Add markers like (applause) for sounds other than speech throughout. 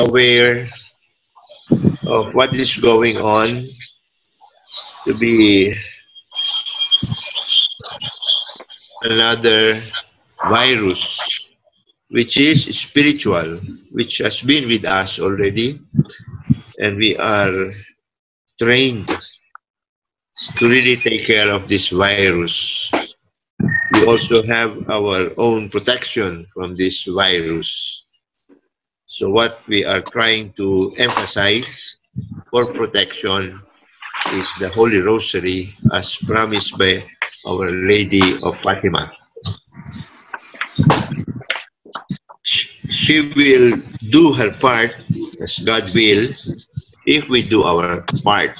aware of what is going on to be another virus which is spiritual which has been with us already and we are trained to really take care of this virus. We also have our own protection from this virus so what we are trying to emphasize for protection is the Holy Rosary as promised by Our Lady of Fatima. She will do her part as God will if we do our part.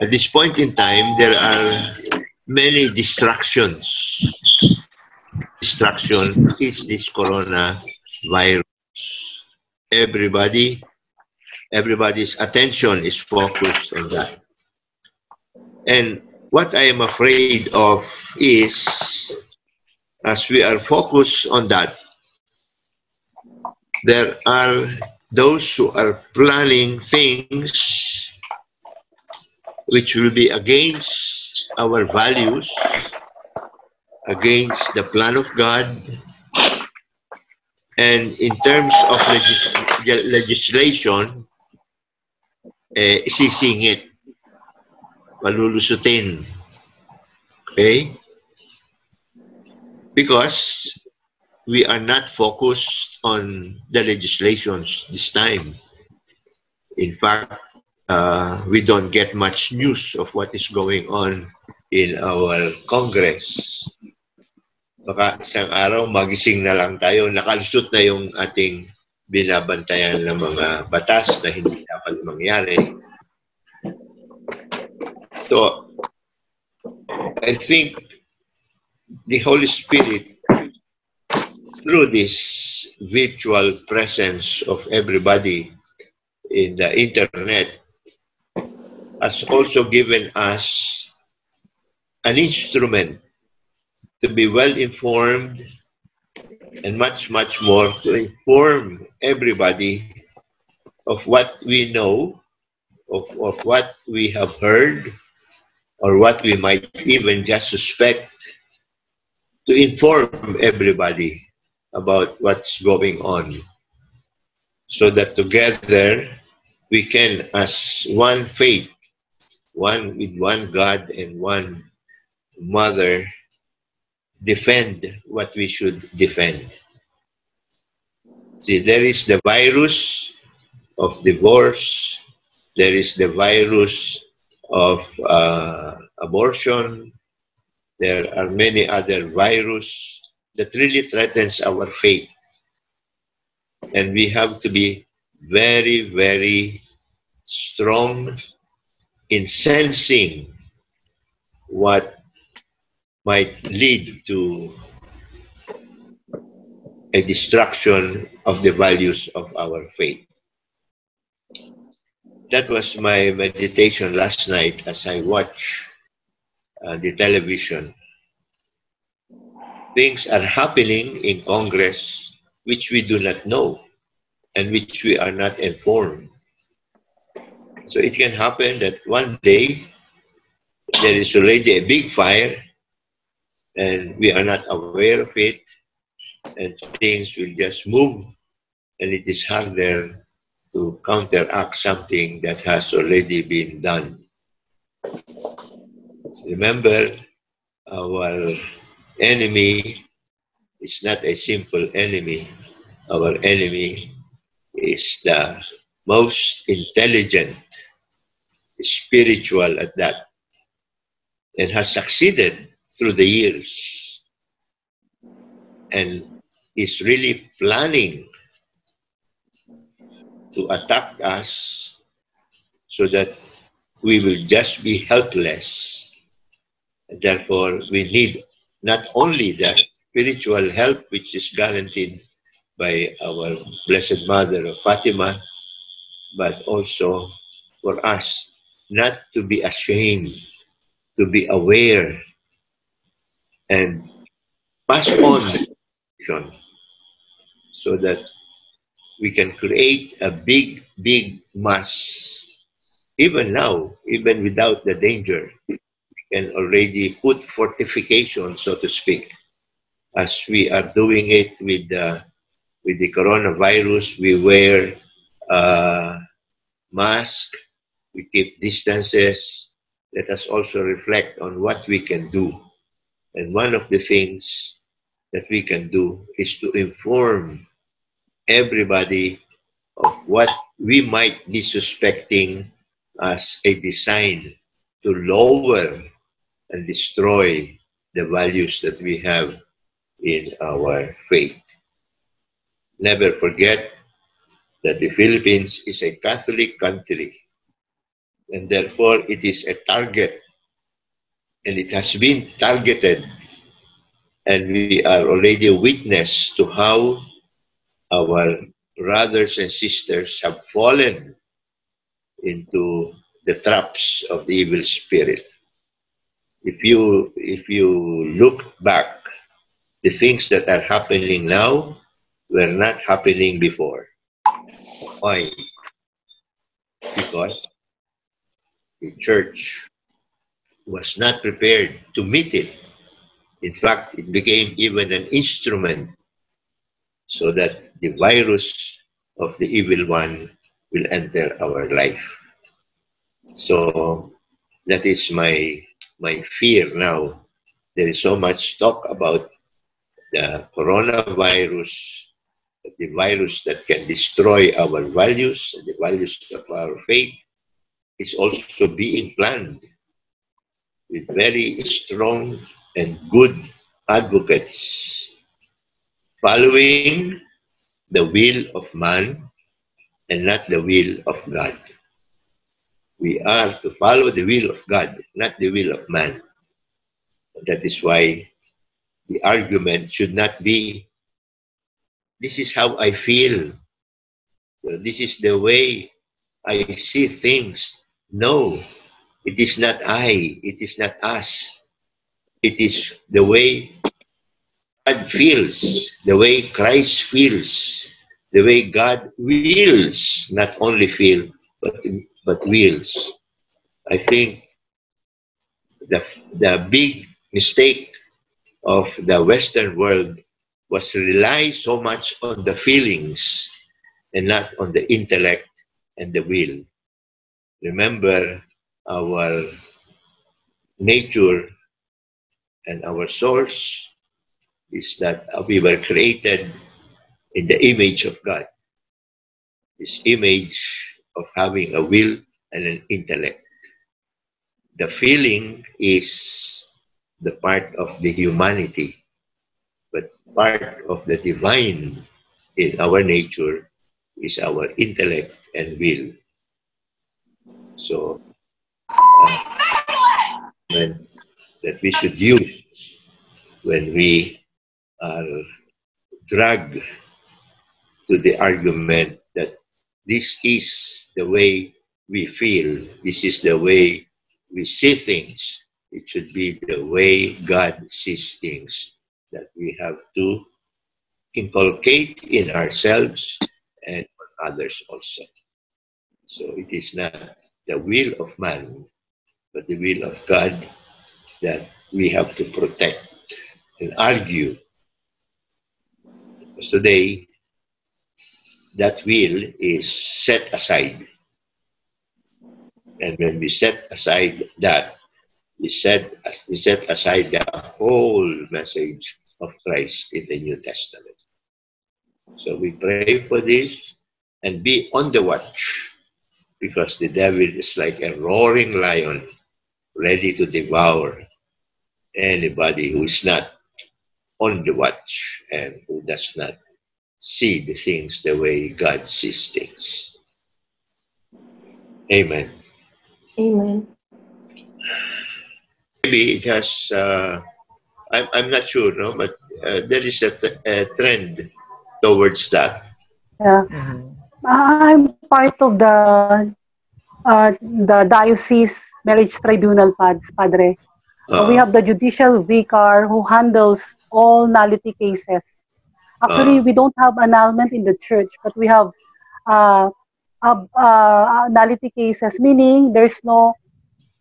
At this point in time, there are many distractions. Distraction is this coronavirus. Everybody everybody's attention is focused on that. And what I am afraid of is, as we are focused on that, there are those who are planning things which will be against our values, against the plan of God, and in terms of legis legislation, eh, sisingit, malulusutin. Okay? Because we are not focused on the legislations this time. In fact, uh, we don't get much news of what is going on in our Congress. Baka isang araw magising na lang tayo, nakalusot na yung ating binabantayan ng mga batas na hindi dapat mangyari. So, I think the Holy Spirit, through this virtual presence of everybody in the internet, has also given us an instrument to be well informed and much, much more to inform everybody of what we know, of, of what we have heard, or what we might even just suspect, to inform everybody about what's going on. So that together we can, as one faith, one with one God and one Mother, defend what we should defend. See, there is the virus of divorce, there is the virus of uh, abortion, there are many other viruses that really threatens our faith. And we have to be very, very strong in sensing what might lead to a destruction of the values of our faith. That was my meditation last night as I watched uh, the television. Things are happening in Congress which we do not know and which we are not informed. So it can happen that one day there is already a big fire and we are not aware of it and things will just move and it is harder to counteract something that has already been done. Remember, our enemy is not a simple enemy. Our enemy is the most intelligent, spiritual at that, and has succeeded through the years and is really planning to attack us so that we will just be helpless. Therefore, we need not only the spiritual help which is guaranteed by our Blessed Mother of Fatima, but also for us not to be ashamed, to be aware, and pass on so that we can create a big, big mass. Even now, even without the danger, we can already put fortification, so to speak, as we are doing it with the, with the coronavirus. We wear uh, mask, we keep distances. Let us also reflect on what we can do. And one of the things that we can do is to inform everybody of what we might be suspecting as a design to lower and destroy the values that we have in our faith. Never forget that the Philippines is a Catholic country and therefore it is a target and it has been targeted and we are already a witness to how our brothers and sisters have fallen into the traps of the evil spirit. If you if you look back, the things that are happening now were not happening before. Why? Because the church was not prepared to meet it. In fact, it became even an instrument so that the virus of the evil one will enter our life. So that is my my fear now. There is so much talk about the coronavirus, the virus that can destroy our values the values of our faith is also being planned with very strong and good advocates following the will of man and not the will of God. We are to follow the will of God, not the will of man. That is why the argument should not be, this is how I feel. This is the way I see things. No, it is not I, it is not us. It is the way God feels, the way Christ feels, the way God wills, not only feel, but, but wills. I think the, the big mistake of the Western world was to rely so much on the feelings and not on the intellect and the will. Remember, our nature and our source is that we were created in the image of God. This image of having a will and an intellect. The feeling is the part of the humanity, but part of the divine in our nature is our intellect and will. So, uh, that we should use when we are dragged to the argument that this is the way we feel, this is the way we see things. It should be the way God sees things that we have to inculcate in ourselves and others also. So it is not the will of man, but the will of God that we have to protect and argue Because today, that will is set aside. And when we set aside that, we set, we set aside the whole message of Christ in the New Testament. So we pray for this and be on the watch because the devil is like a roaring lion ready to devour anybody who is not on the watch and who does not see the things the way God sees things. Amen. Amen. Maybe it has, uh, I'm, I'm not sure, no, but uh, there is a, a trend towards that. Yeah. Mm-hmm. I'm part of the uh, the diocese marriage tribunal, pads, padre. So we uh-huh. have the judicial vicar who handles all nullity cases Actually, Ah. we don't have annulment in the church, but we have uh, uh, uh, nullity cases, meaning there's no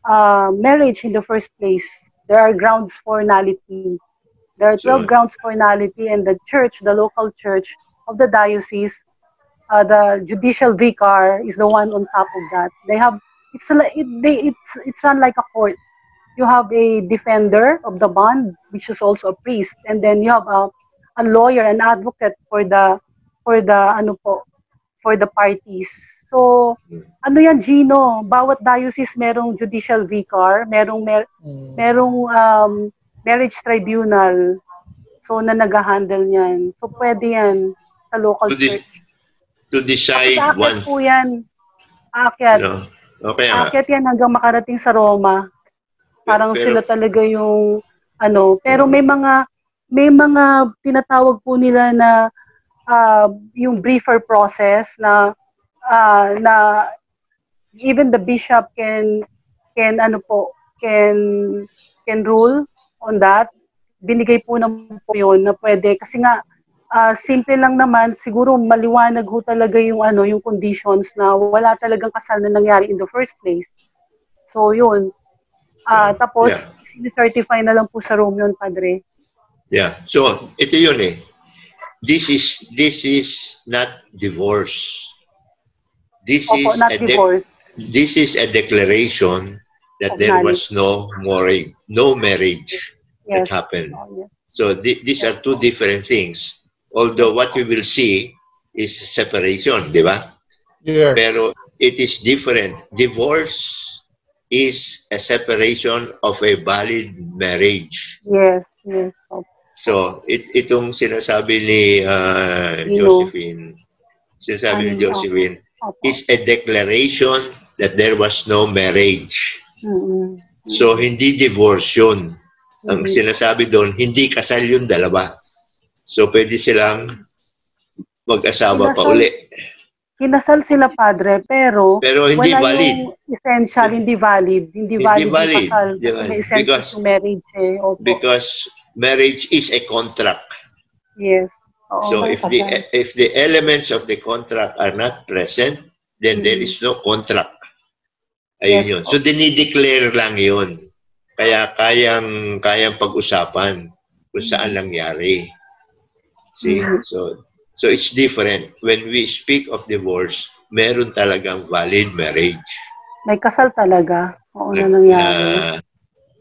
uh, marriage in the first place. There are grounds for nullity. There are 12 Sure. grounds for nullity, and the church, the local church of the diocese, uh, the judicial vicar is the one on top of that. They have it's like it, they, it's it's run like a court. You have a defender of the bond, which is also a priest, and then you have a, a lawyer, an advocate for the for the ano po for the parties. So ano yan Gino, bawat diocese merong judicial vicar, merong mer, Mm. merong um, marriage tribunal so na nag-handle niyan. So pwede yan sa local the- church. To decide Sa one, akyat po yan. Akyat. know. Okay nga. Akyat yan hanggang makarating sa Roma. Parang Pero- sila talaga yung ano, pero may mga may mga tinatawag po nila na ah, yung briefer process na ah, na even the bishop can can ano po can can rule on that binigay po ng po yun na pwede kasi nga ah, simple lang naman siguro maliwanag ho talaga yung ano yung conditions na wala talagang kasal na nangyari in the first place so yun Ah, tapos Yeah. certify na lang po sa Rome yun padre Yeah. So, ito yun eh. This is this is not divorce. This opo is not a divorce this is a declaration that Of there marriage. was no marriage, no marriage that yes happened. Oh, yes. So thi- these are two different things. Although what we will see is separation, di ba? Yes. Pero it is different. Divorce is a separation of a valid marriage. yes yes. So, it, itong sinasabi ni uh. Josephine, sinasabi ni Ano, Josephine, is a declaration that there was no marriage. Mm-mm. So, hindi divorce yun. Ang Mhm. sinasabi doon, hindi kasal yung dalawa. So, pwede silang mag-asawa pa uli. kinasal sila padre pero Pero hindi wala valid. yung essential hindi valid hindi Hindi valid, yung valid. kasal Yeah, may essential because- yung marriage eh opo Because marriage is a contract. yes Oo, So, if the kasal. if the elements of the contract are not present, then there Mhm. is no contract. Ayun Yes, yun. So, dinideclare lang yun. Kaya kayang, kayang pag-usapan kung saan nangyari. See? Mhm. So, so it's different. When we speak of divorce, meron talagang valid marriage may kasal talaga oo na na, nangyari na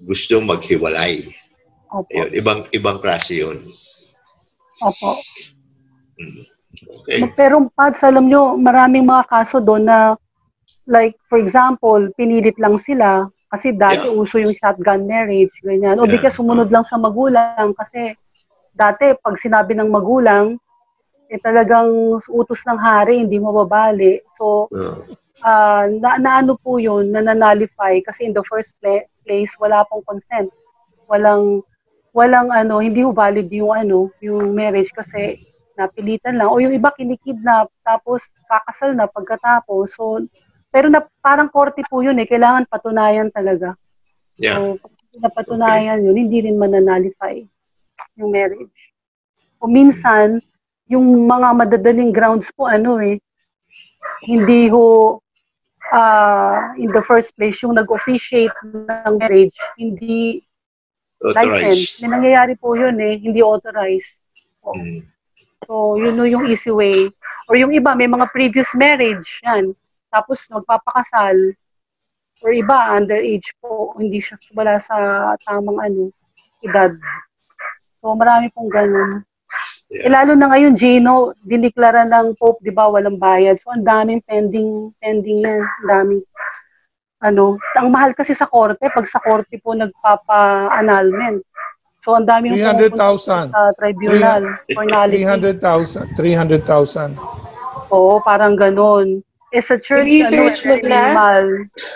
gustong maghiwalay. opo Ayun, ibang ibang klase yun. opo Okay. Pero Pads, alam nyo, maraming mga kaso doon na like, for example, pinilit lang sila kasi dati Yeah. uso yung shotgun marriage, ganyan. O di Yeah. ka sumunod lang sa magulang kasi dati pag sinabi ng magulang, eh talagang utos ng hari, hindi mo babali. So, ah na, na ano po yun, na nanalify kasi in the first pla- place, wala pong consent. Walang, walang ano, hindi ho valid yung ano, yung marriage kasi napilitan lang. O yung iba kinikidnap, tapos kakasal na pagkatapos. So, pero na, parang korte po yun eh, kailangan patunayan talaga. Yeah. So, napatunayan yun, hindi rin mananalify yung marriage. O minsan, yung mga madadaling grounds po, ano eh, hindi ho, ah, in the first place, yung nag-officiate ng marriage, hindi licensed. Authorized. May nangyayari po yun eh, hindi authorized. O, Mm. So, yun no yung easy way. Or yung iba, may mga previous marriage, yan. Tapos, magpapakasal. Or iba, underage po, hindi siya wala sa tamang ano, edad. So, marami pong ganun. Eh, Yeah. lalo na ngayon, Gino, diniklara ng Pope, di ba, walang bayad. So, ang daming pending, pending na, ang daming, ano, ang mahal kasi sa korte, pag sa korte po nagpapa-annulment. So, ang daming 300,000. sa tribunal for nullity. 300,000. 300,000. Oo, parang ganun. Eh, sa church, ano, I-research mo very na? minimal.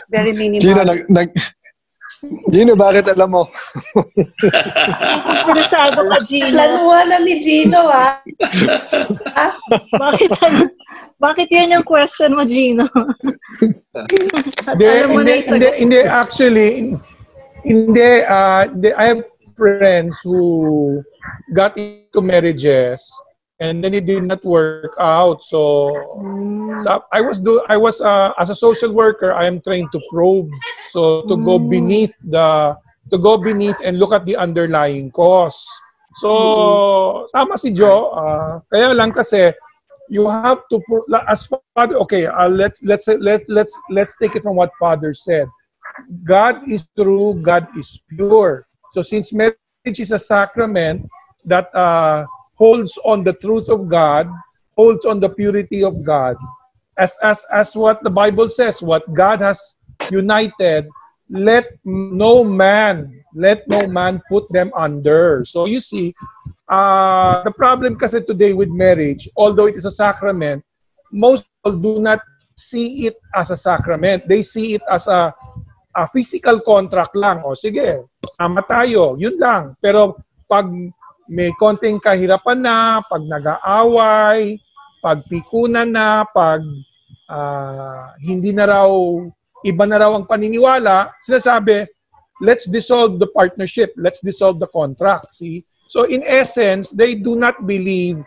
Very minimal. Gino, nag, nag, Gino, bakit alam mo? Interesado ka, Gino. Planuhan na ni Gino, ah. bakit, bakit yan yung question mo, Gino? Hindi, hindi, hindi, hindi, actually, hindi, uh, hindi, I have friends who got into marriages and then it did not work out. So, so I was do I was uh, as a social worker, I am trained to probe. So to go beneath the to go beneath and look at the underlying cause. So, tama si Joe. Uh, kaya lang kasi you have to as father okay, uh, let's let's let's let's let's take it from what father said. God is true, God is pure. So since marriage is a sacrament that uh, holds on the truth of God, holds on the purity of God, as as as what the Bible says, what God has united, let no man, let no man put them under. So you see, uh, the problem kasi today with marriage, although it is a sacrament, most people do not see it as a sacrament. They see it as a, a physical contract lang. O sige, sama tayo, yun lang. Pero pag may konting kahirapan na, pag nag-aaway, pag pikunan na, pag ah, hindi na raw, iba na raw ang paniniwala, sinasabi, let's dissolve the partnership, let's dissolve the contract. See? So in essence, they do not believe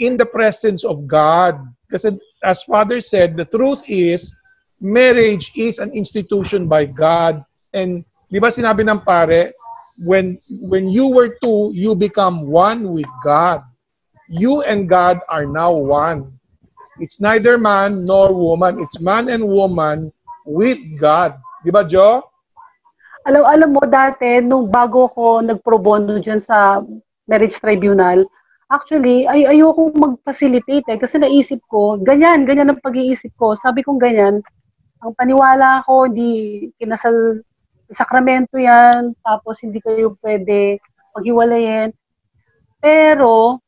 in the presence of God. Kasi as Father said, the truth is, marriage is an institution by God. And di ba sinabi ng pare, when, when you were two, you become one with God. You and God are now one. It's neither man nor woman. It's man and woman with God. Di ba, Joe? Alam, alam mo dati, nung bago ko nag-pro bono dyan sa marriage tribunal, actually, ay ayoko mag-facilitate eh, kasi naisip ko, ganyan, ganyan ang pag-iisip ko. Sabi kong ganyan, ang paniwala ko, di kinasal, sakramento yan, tapos hindi kayo pwede paghiwalayin. Pero,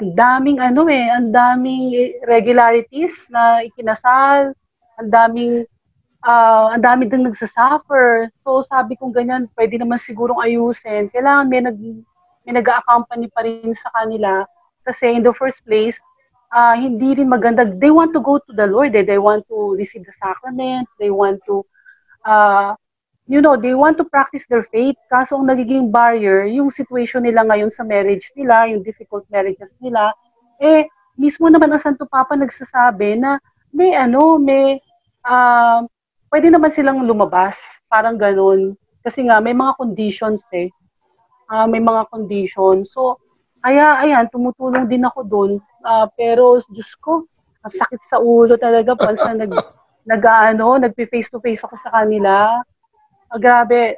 ang daming ano eh, ang daming regularities na ikinasal, ang daming ah ang dami ding nagsasuffer. So sabi kong ganyan, pwede naman sigurong ayusin. Kailangan may nag may nag-accompany pa rin sa kanila kasi in the first place, ah hindi rin maganda. They want to go to the Lord. Eh. They want to receive the sacrament. They want to uh, you know, they want to practice their faith. Kaso ang nagiging barrier, yung situation nila ngayon sa marriage nila, yung difficult marriages nila, eh, mismo naman ang Santo Papa nagsasabi na may ano, may um, pwede naman silang lumabas, parang ganun. Kasi nga, may mga conditions eh. Ah, may mga conditions. So, kaya, ayan, tumutulong din ako doon. Ah, pero, Diyos ko, ang sakit sa ulo talaga. Pansa nag, (laughs) nag, ano, nagpe-face to face ako sa kanila. Ah, grabe,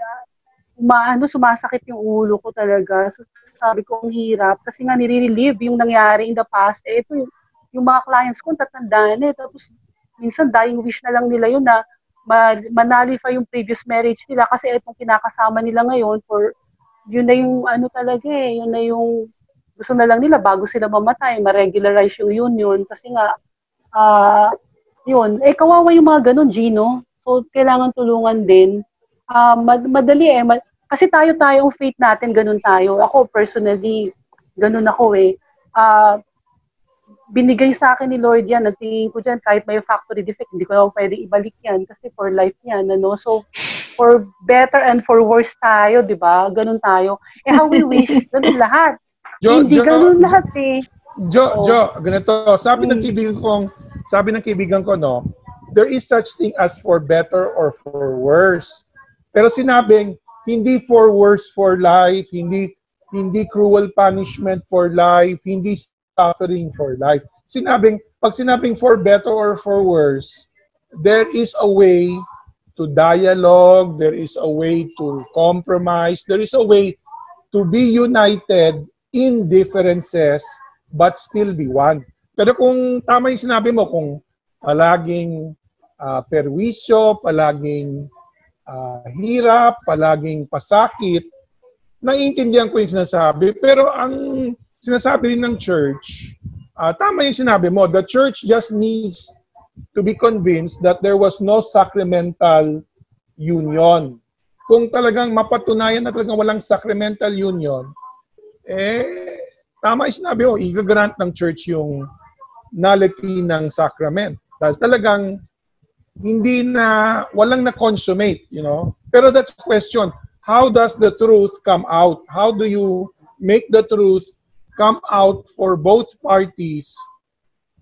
umaano, sumasakit yung ulo ko talaga. So, sabi ko, ang hirap. Kasi nga, nire-relieve yung nangyari in the past. Eh, ito yung, yung mga clients ko, tatandaan eh. Tapos, minsan, dying wish na lang nila yun na ma- manalify yung previous marriage nila kasi itong kinakasama nila ngayon for yun na yung ano talaga eh, yun na yung gusto na lang nila bago sila mamatay, ma-regularize yung union kasi nga ah yun, eh kawawa yung mga ganun, Gino. So kailangan tulungan din. Ah mad- madali eh ma- kasi tayo tayo ang faith natin ganun tayo. Ako personally ganun ako eh. Ah binigay sa akin ni Lord yan, nagtingin ko dyan, kahit may factory defect, hindi ko naman pwede ibalik yan kasi for life yan, ano? So, for better and for worse tayo, di ba? Ganun tayo. Eh, how we wish, (laughs) ganun lahat. Jo, hindi Jo, ganun lahat eh. Jo, Oo. Jo, ganito. Sabi ng Mm. kaibigan kong, sabi ng kaibigan ko, no, there is such thing as for better or for worse. Pero sinabing, hindi for worse for life, hindi hindi cruel punishment for life, hindi suffering for life. Sinabing, pag sinabing for better or for worse, there is a way to dialogue, there is a way to compromise, there is a way to be united in differences but still be one. Pero kung tama yung sinabi mo, kung palaging ah, perwisyo, palaging ah, hirap, palaging pasakit, naiintindihan ko yung sinasabi. Pero ang sinasabi rin ng church, ah, tama yung sinabi mo, the church just needs to be convinced that there was no sacramental union. Kung talagang mapatunayan na talagang walang sacramental union, eh, tama yung sinabi mo, i-grant ng church yung nullity ng sacrament. Dahil talagang hindi na, walang na-consummate, you know. Pero that's the question, how does the truth come out? How do you make the truth come out for both parties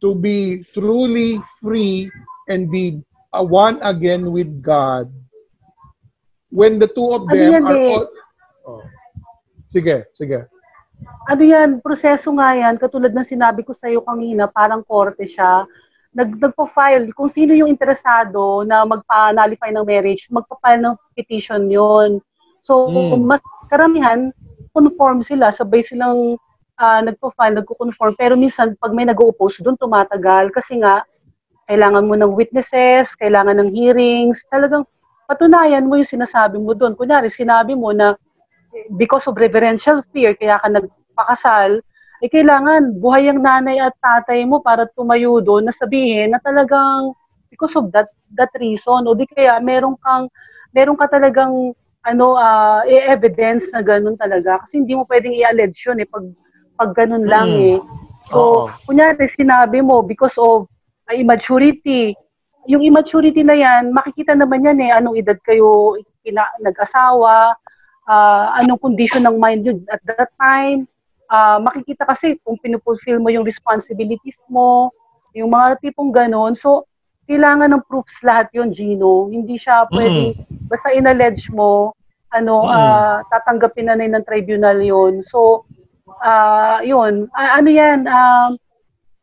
to be truly free and be uh, one again with God when the two of Ano them yan are eh? all... Oh. Sige, sige. ano yan, proseso nga yan, katulad ng sinabi ko sa iyo kanina, parang korte siya. Nag, nagpa-file, kung sino yung interesado na magpa-nullify ng marriage, magpa-file ng petition yon So, Mm. mas karamihan, conform sila, sabay silang ah, nagpa-file, nagko-conform. Pero minsan, pag may nag-oppose, doon tumatagal. Kasi nga, kailangan mo ng witnesses, kailangan ng hearings, talagang patunayan mo yung sinasabi mo doon. Kunyari, sinabi mo na because of reverential fear, kaya ka nagpakasal, eh kailangan buhay ang nanay at tatay mo para tumayo doon na sabihin na talagang because of that that reason o di kaya meron kang meron ka talagang ano ah, evidence na ganun talaga kasi hindi mo pwedeng i-allege yun eh pag pag ganun lang Mm. eh. So, Oo. kunyari sinabi mo because of ah, immaturity, yung immaturity na yan, makikita naman yan eh, anong edad kayo kina, nag-asawa, ah, anong condition ng mind nyo at that time. Ah, makikita kasi kung pinupulfill mo yung responsibilities mo, yung mga tipong ganon. So, kailangan ng proofs lahat yon Gino. Hindi siya pwedeng, basta inallege mo, ano, Mm. ah, tatanggapin na na ng tribunal yon So, ah yun. Ah, ano yan,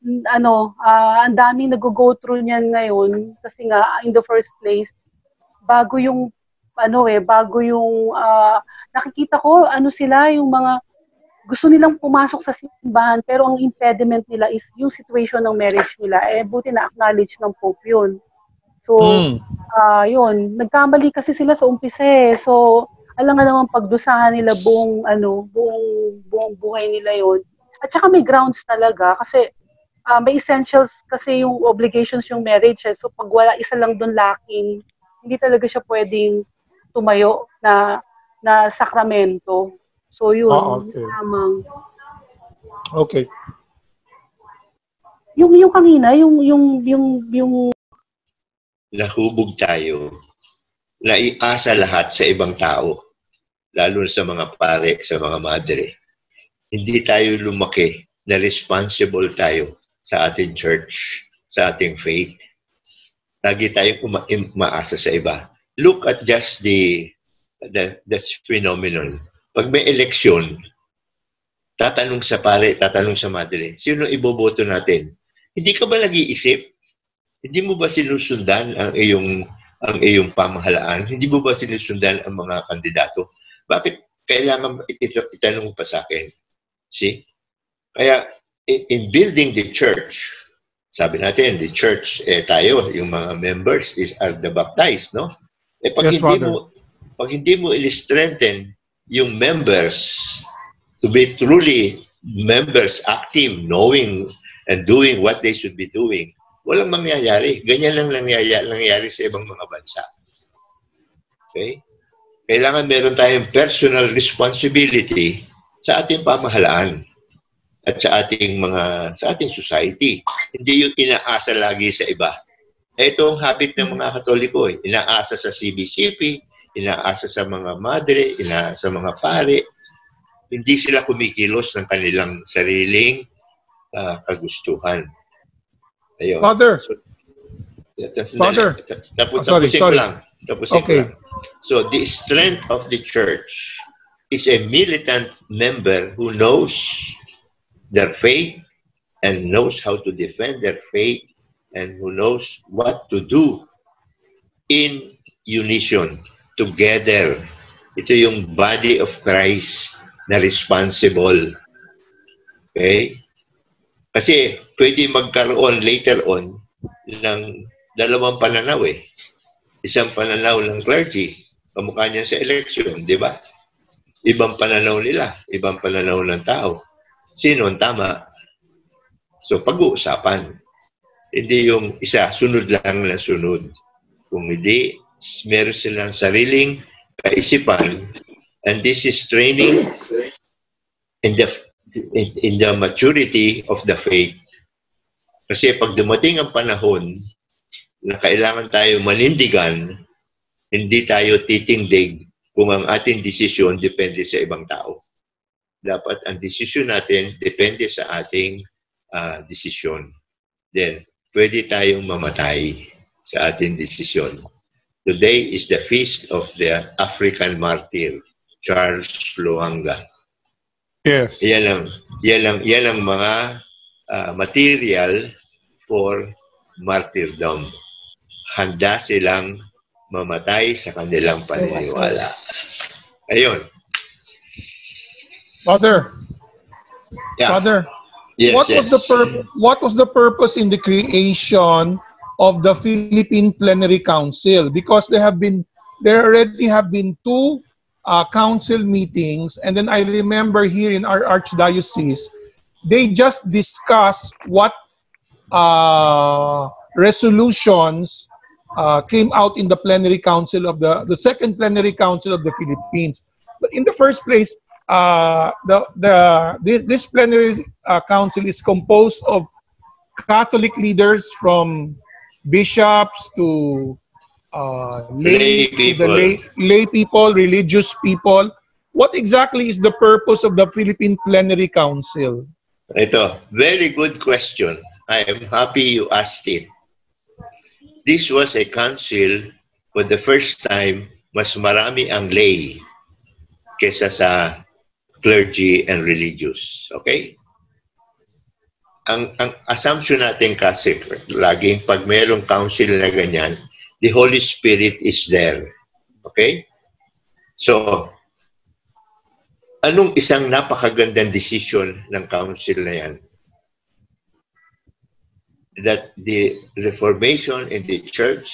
n- ano, ah, ang daming nag-go through niyan ngayon kasi nga in the first place bago yung ano eh, bago yung ah, nakikita ko ano sila yung mga gusto nilang pumasok sa simbahan pero ang impediment nila is yung situation ng marriage nila eh buti na acknowledge ng Pope yun. So, Mm. ah yun, nagkamali kasi sila sa umpisa eh. So, alam nga naman pagdusahan nila buong ano, buong buong buhay nila yon. At saka may grounds talaga kasi ah, may essentials kasi yung obligations yung marriage eh. So, pag wala isa lang doon lacking, hindi talaga siya pwedeng tumayo na na sakramento. So, yun. Ah, okay. Lamang. Okay. Yung yung kanina, yung yung yung yung nahubog tayo, naiasa lahat sa ibang tao, lalo sa mga pare, sa mga madre. Hindi tayo lumaki na responsible tayo sa ating church, sa ating faith. Lagi tayong uma- umaasa sa iba. Look at just the, the that's phenomenon. Pag may eleksyon, tatanong sa pare, tatanong sa madre, sino iboboto natin? Hindi ka ba nag-iisip? Hindi mo ba sinusundan ang iyong ang iyong pamahalaan? Hindi mo ba sinusundan ang mga kandidato? Bakit kailangan itanong pa sa akin? See? Kaya in, in building the church, sabi natin, the church, eh, tayo, yung mga members is are the baptized, no? Eh, pag Yes, hindi Father. mo pag hindi mo i-strengthen yung members to be truly members active, knowing and doing what they should be doing, walang mangyayari. Ganyan lang nangyayari, nangyayari sa ibang mga bansa. Okay? Kailangan meron tayong personal responsibility sa ating pamahalaan at sa ating mga sa ating society. Hindi yung inaasa lagi sa iba. Ito ang habit ng mga Katoliko. Eh. Inaasa sa CBCP, inaasa sa mga madre, inaasa sa mga pare. Hindi sila kumikilos ng kanilang sariling ah, kagustuhan. Ayun. Father, Tapos, Father. Tapos, Oh, sorry, tapusin sorry. lang. Tapusin Okay. lang. So, the strength of the church is a militant member who knows their faith and knows how to defend their faith and who knows what to do in unison, together. Ito yung body of Christ na responsible. Okay? Kasi pwede magkaroon later on ng dalawang pananaw eh. Isang pananaw ng clergy, kamukha niya sa election, di ba? Ibang pananaw nila, ibang pananaw ng tao. Sino ang tama? So pag-uusapan. Hindi yung isa, sunod lang na sunod. Kung hindi, meron silang sariling kaisipan and this is training in the in, in the maturity of the faith. Kasi pag dumating ang panahon na kailangan tayo manindigan, hindi tayo titingdig kung ang ating desisyon depende sa ibang tao. dapat ang desisyon natin depende sa ating uh, desisyon. Then, pwede tayong mamatay sa ating desisyon. Today is the feast of the African martyr, Charles Luanga. Yes. Yan lang, yan lang, yan ang mga uh, material for martyrdom. Handa silang mamatay sa kanilang paniniwala. Ayun. Father. Yeah. Father. Yes, what yes. was the pur- what was the purpose in the creation of the Philippine Plenary Council? Because there have been there already have been two uh, council meetings, and then I remember here in our archdiocese, they just discussed what uh, resolutions uh, came out in the plenary council of the the second plenary council of the Philippines. But in the first place, uh, the the this, this plenary uh, council is composed of Catholic leaders from bishops to uh, lay, Lay to the people. lay, lay people, religious people. What exactly is the purpose of the Philippine Plenary Council? Ito, very good question. I am happy you asked it. This was a council for the first time, mas marami ang lay kesa sa clergy and religious. Okay? Ang, ang assumption natin kasi, laging pag mayroong council na ganyan, the Holy Spirit is there. Okay? So, anong isang napakagandang decision ng council na yan? That the reformation in the church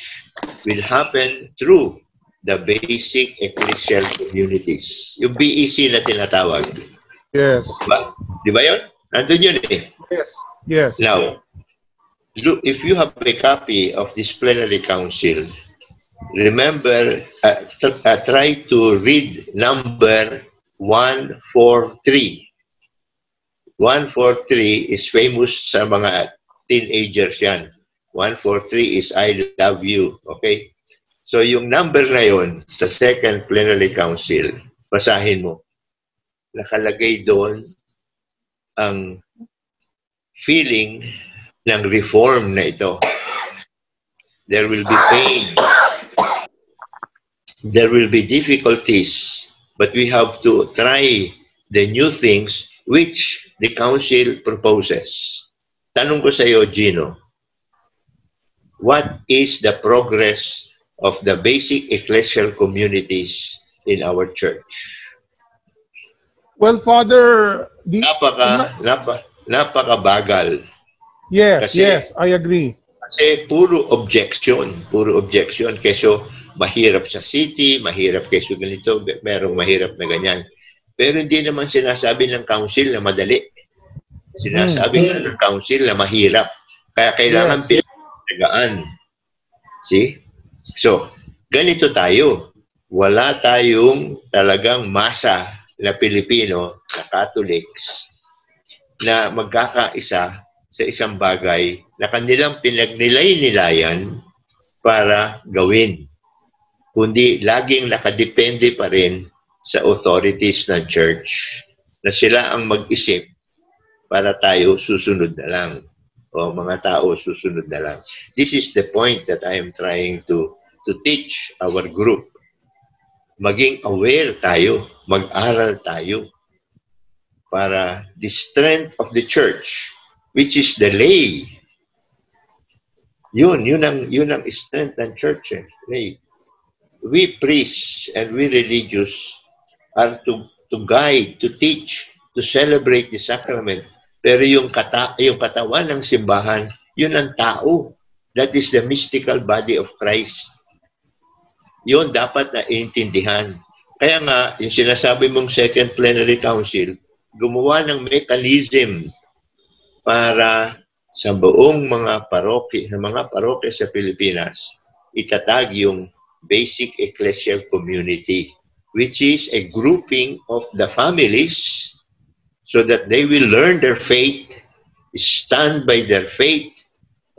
will happen through the basic ecclesial communities. Yung BEC na tinatawag. Yes. Diba? Di ba yun? Nandun yun eh. Yes. Yes. Now, look, if you have a copy of this plenary council, remember, uh, uh, try to read number 143. 143 is famous sa mga teenagers yan. 143 is I love you. Okay? So yung number na yon sa second plenary council, basahin mo. Nakalagay doon ang feeling ng reform na ito. There will be pain. There will be difficulties. But we have to try the new things which the council proposes. Tanong ko sa iyo, Gino, what is the progress of the basic ecclesial communities in our church? Well, Father, the, Napaka, napa, napakabagal. yes, Kasi- yes, I agree. Kasi puro objection, puro objection. Keso mahirap sa city, mahirap keso ganito, merong mahirap na ganyan. Pero hindi naman sinasabi ng council na madali. Sinasabi nga ng council na mahirap. Kaya kailangan Yes. pinagagaan. See? So, ganito tayo. Wala tayong talagang masa na Pilipino, na Catholics, na magkakaisa sa isang bagay na kanilang pinagnilay-nilayan para gawin. Kundi laging nakadepende pa rin sa authorities ng church na sila ang mag-isip para tayo susunod na lang. O mga tao susunod na lang. This is the point that I am trying to to teach our group. Maging aware tayo, mag-aral tayo para the strength of the church which is the lay. Yun, yun ang, yun ang strength ng church. Eh. Lay. We priests and we religious are to, to guide, to teach, to celebrate the sacrament. Pero yung, kata, yung katawan ng simbahan, yun ang tao. That is the mystical body of Christ. Yun dapat na intindihan. Kaya nga, yung sinasabi mong Second Plenary Council, gumawa ng mechanism para sa buong mga paroke, ng mga paroke sa Pilipinas, itatag yung basic ecclesial community, which is a grouping of the families so that they will learn their faith, stand by their faith,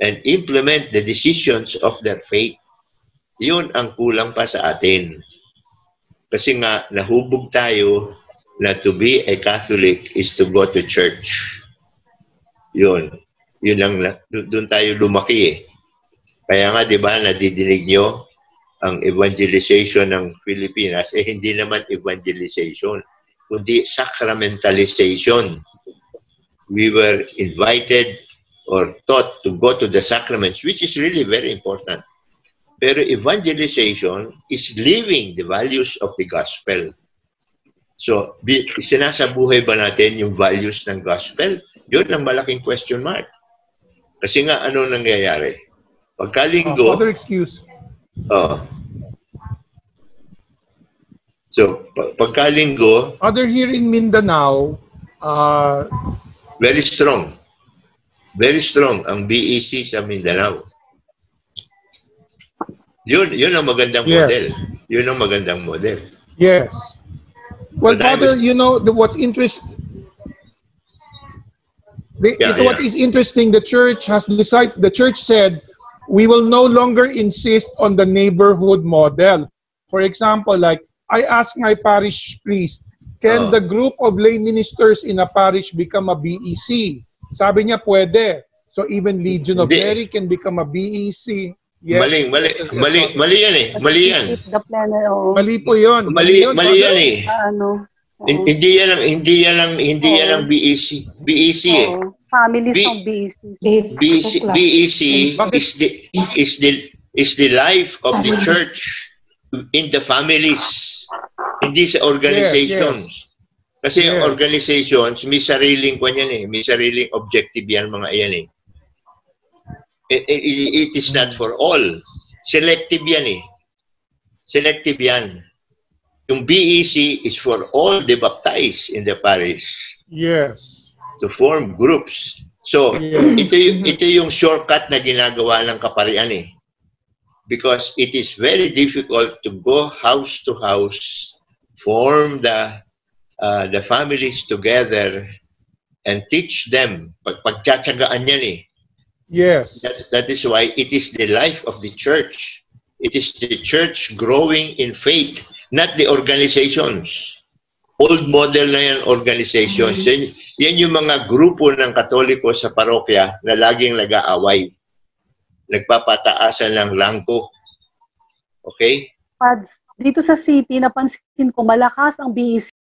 and implement the decisions of their faith. Yun ang kulang pa sa atin. Kasi nga, nahubog tayo na to be a Catholic is to go to church. Yun. Yun lang, dun tayo lumaki eh. Kaya nga, di ba, nadidinig nyo ang evangelization ng Pilipinas, eh hindi naman evangelization, kundi sacramentalization. We were invited or taught to go to the sacraments, which is really very important. Pero evangelization is living the values of the gospel. So, sinasabuhay ba natin yung values ng gospel? Yun ang malaking question mark. Kasi nga, ano nangyayari? Uh, Pagkalinggo, other excuse. oh. So, pa- pagkalinggo, Other here in Mindanao, uh, very strong. Very strong ang BEC sa Mindanao. Yun, yun ang magandang Yes. model. Yun ang magandang model. yes. Well, Father, was- you know, the, what's interest, the, Yeah, it- what yeah. is interesting, the church has decided, the church said, we will no longer insist on the neighborhood model. For example, like, I asked my parish priest, can Oh. the group of lay ministers in a parish become a BEC? Sabi niya, pwede. So even Legion of. Mary can become a BEC. Yes. Mali, mali, Yes, yes, mali, yes. mali yan eh. Mali yan. The plan, oo. Mali po yun. Mali, mali Father. yan eh. Ah, ano. Hin- Hindi yan ang hindi yan ang hindi yan ang BEC. BEC eh. Oo. Families B- ng BC. Base, BEC. BEC Bakit? is the is the is the life of the church in the families. Hindi sa organizations. Kasi yung Yes. organizations, may sariling kwan yan eh. May sariling objective yan mga yan eh. It, it, it is not for all. Selective yan eh. Selective yan. Yung BEC is for all the baptized in the parish Yes. to form groups. So, Yeah. ito, yung, ito yung shortcut na ginagawa ng kaparian eh. Because it is very difficult to go house to house, form the uh, the families together, and teach them. Pag pagtsatsagaan yan eh. Yes. That, that is why it is the life of the church. It is the church growing in faith, not the organizations. Old model na yan organizations. Yan, yan yung mga grupo ng katoliko sa parokya na laging nag-aaway. Nagpapataasan ng langko. Okay? Pads, dito sa city, napansin ko malakas ang BEC